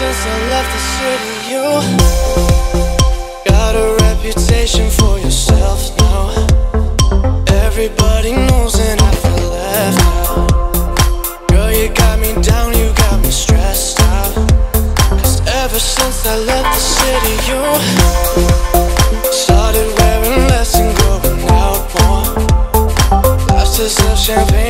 since I left the city. You Got a reputation for yourself now. Everybody knows and I feel left out. Girl, you got me down, you got me stressed out. Cause ever since I left the city you Started wearing less and going out more. Glasses of champagne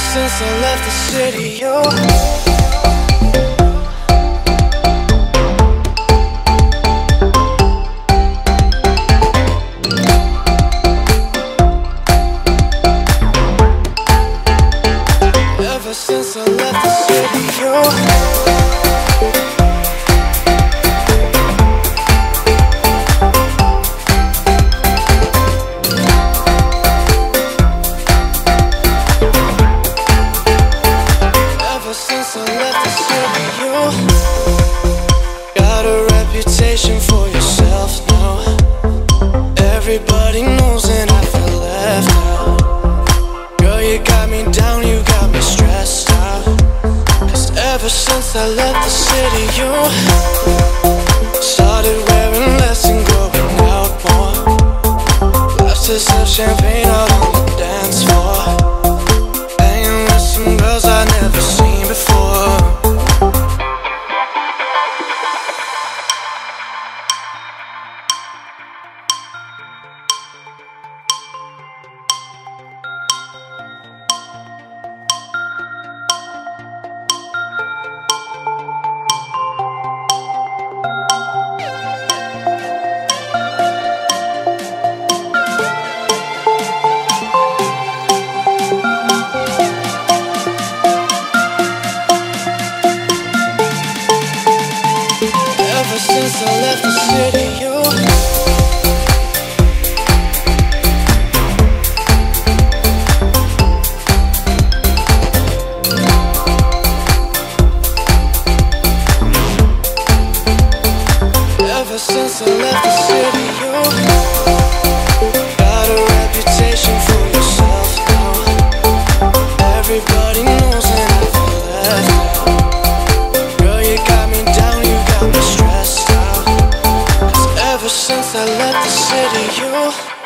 since I left the city, reputation for yourself now. Everybody knows and I feel left out. Girl, you got me down, you got me stressed out. Cause ever since I left the city, you started wearing less and going out more. Glasses of champagne out on the dance floor. I left Ever since I left the city, you got a reputation for yourself now. Everybody knows since I left the city, you